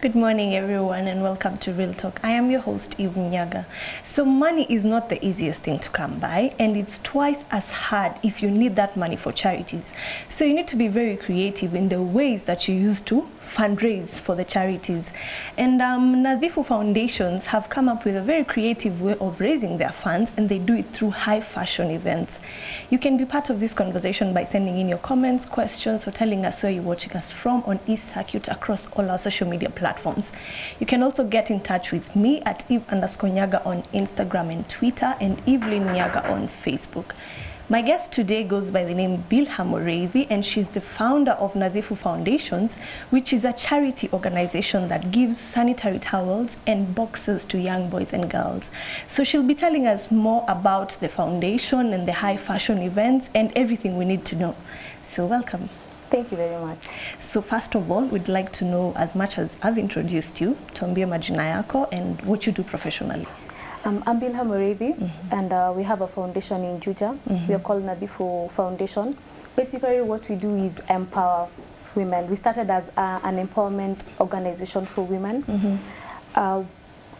Good morning, everyone, and welcome to Real Talk. I am your host, Eve Nyaga. So, money is not the easiest thing to come by, and it's twice as hard if you need that money for charities. So, you need to be very creative in the ways that you use to fundraise for the charities. And um, Foundations have come up with a very creative way of raising their funds, and they do it through high fashion events. You can be part of this conversation by sending in your comments, questions, or telling us where you're watching us from on E-Circuit across all our social media platforms. You can also get in touch with me at Eve underscore Nyaga on Instagram and Twitter, and Evelyn Nyaga on Facebook. My guest today goes by the name Bilha Moreithi, and she's the founder of Nadhifu Foundations, which is a charity organization that gives sanitary towels and boxes to young boys and girls. So she'll be telling us more about the foundation and the high fashion events and everything we need to know. So welcome. Thank you very much. So first of all, we'd like to know as much as I've introduced you, tuambie majina yako and what you do professionally. Um, Murevi, mm -hmm. and uh, we have a foundation in Juja. Mm -hmm. We are called Nadhifu Foundation. Basically, what we do is empower women. We started as uh, an empowerment organization for women. mm -hmm. Uh,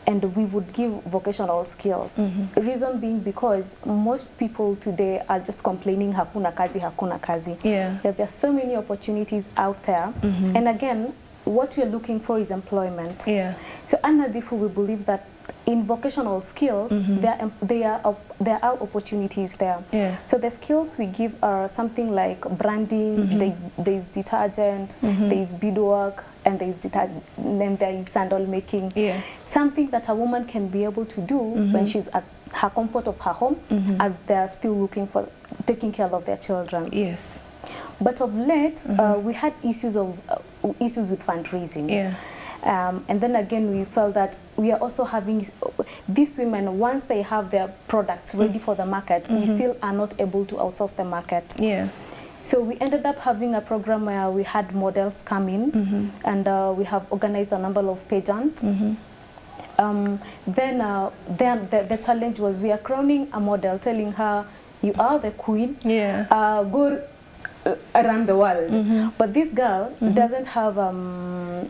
and we would give vocational skills. Reason being because most people today are just complaining hakuna kazi, hakuna kazi. Yeah. That there are so many opportunities out there. And again, what we are looking for is employment. Yeah. So at Nadhifu, we believe that in vocational skills, mm-hmm. there, are, there, are, there are opportunities there. Yeah. So the skills we give are something like branding, mm-hmm. there, there is detergent, mm-hmm. there is beadwork, and there is then there is sandal making. Yeah. Something that a woman can be able to do when she's at her comfort of her home, as they're still looking for taking care of their children. Yes. But of late, uh, we had issues of uh, issues with fundraising. Yeah. Um, and then again, we felt that we are also having these women once they have their products ready for the market, we still are not able to outsource the market. Yeah. So we ended up having a program where we had models come in, and uh, we have organized a number of pageants. Um, then uh, then the, the challenge was we are crowning a model, telling her, "You are the queen. Yeah. Uh, go uh, around the world." But this girl doesn't have um,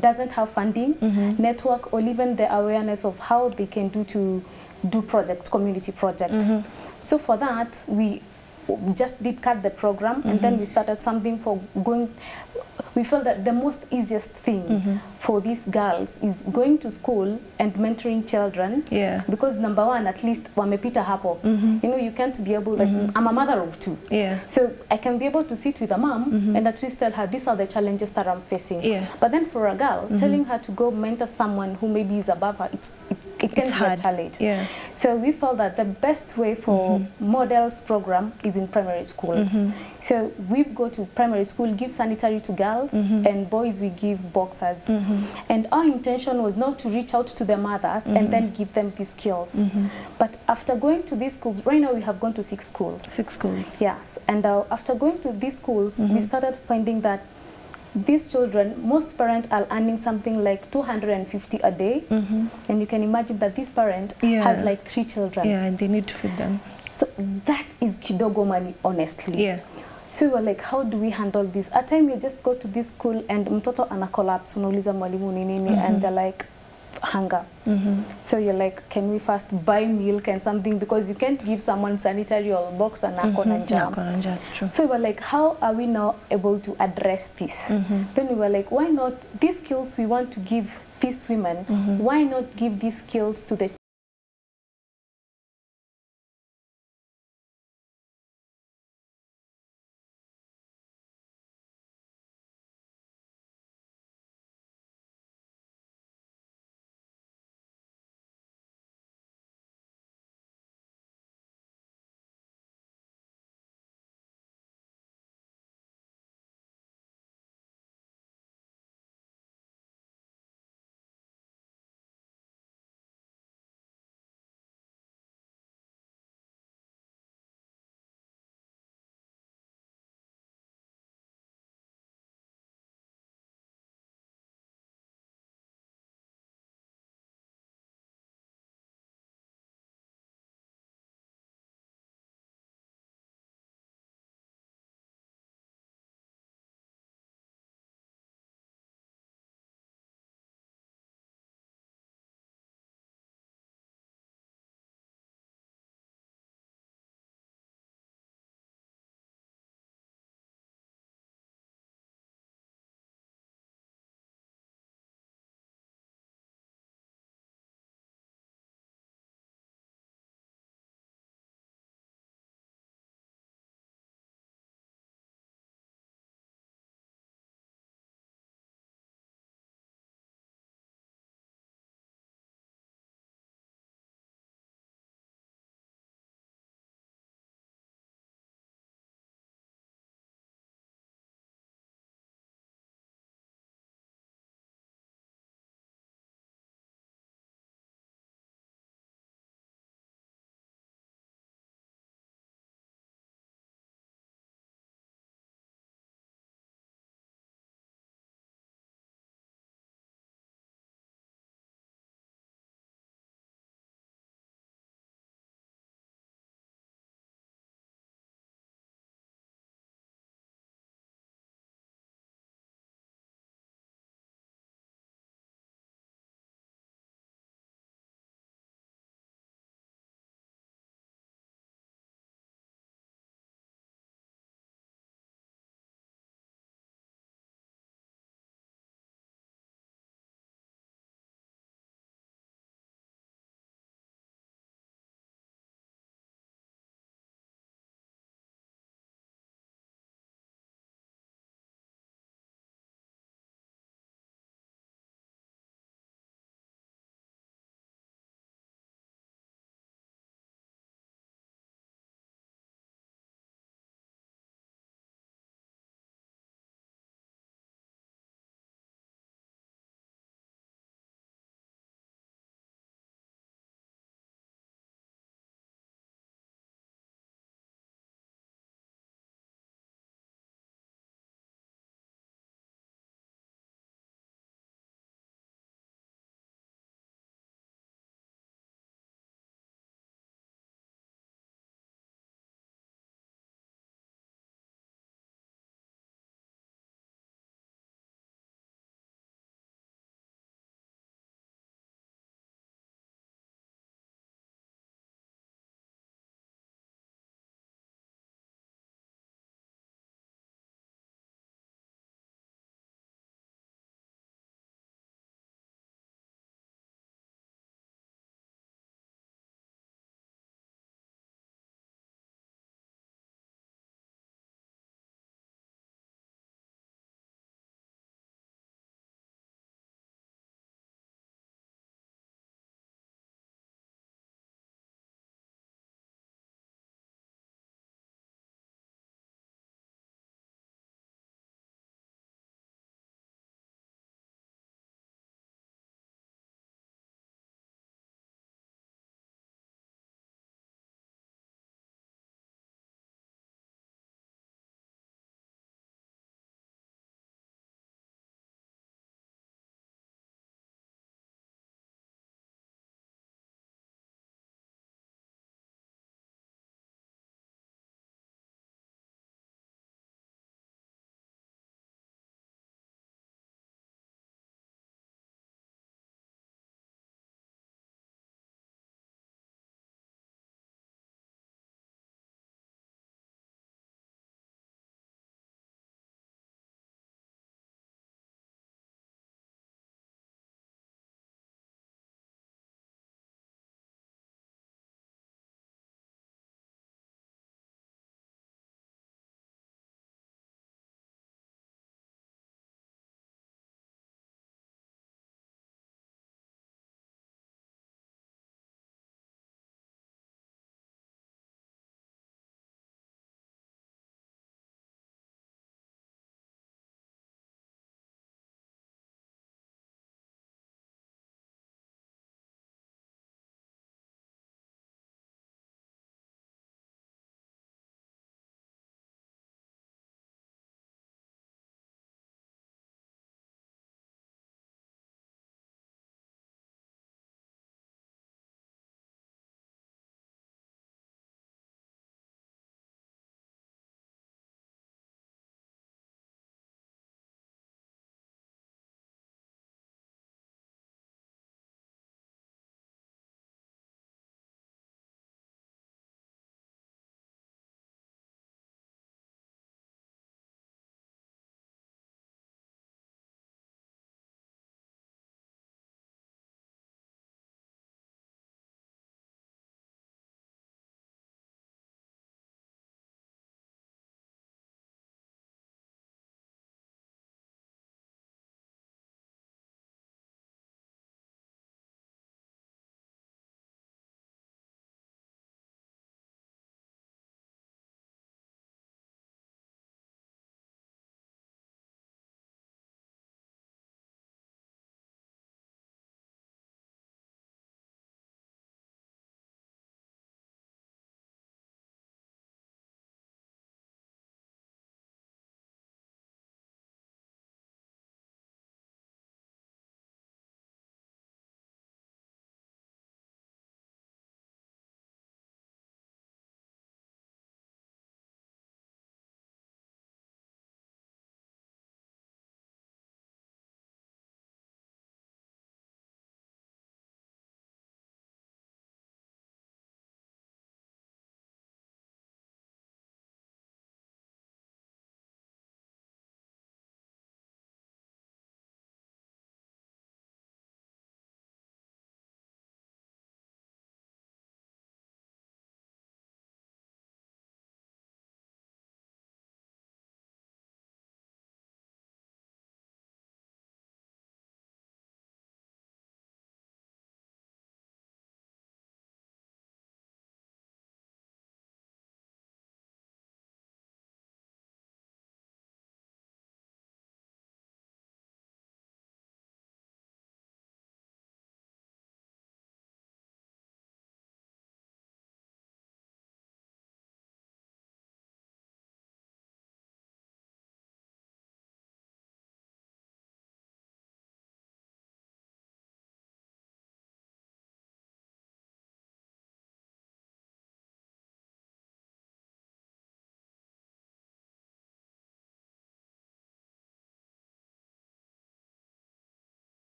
doesn't have funding, mm-hmm. network, or even the awareness of how they can do to do projects, community projects. Mm-hmm. So for that, we just did cut the program and mm-hmm. then we started something for going we felt that the most easiest thing mm-hmm. for these girls is going to school and mentoring children Yeah. because number one at least wamepita hapo mm-hmm. you know you can't be able like mm-hmm. i'm a mother of two Yeah. so i can be able to sit with a mom and at least tell her these are the challenges that i'm facing Yeah. but then for a girl telling her to go mentor someone who maybe is above her it's it, it can It's be hard. a challenge Yeah. so we felt that the best way for models program is in primary schools. So we go to primary school, give sanitary to girls, mm-hmm. and boys we give boxers. Mm-hmm. And our intention was not to reach out to the mothers and mm-hmm. then give them these skills. But after going to these schools, right now we have gone to six schools. Six schools. Yes, and uh, after going to these schools, we started finding that these children, most parents are earning something like 250 a day, and you can imagine that this parent Yeah. has like three children. Yeah, and they need to feed them. So that is kidogo money, honestly. Yeah. So we were like, how do we handle this? At time you just go to this school and mtoto ana collapse, unauliza mwalimu ni nini, and they're like, hunger. Mm -hmm. So you're like, can we first buy milk and something because you can't give someone sanitary or box and na njaa, it's true. So we were like, how are we now able to address this? Mm -hmm. Then we were like, why not these skills we want to give these women? mm -hmm. Why not give these skills to the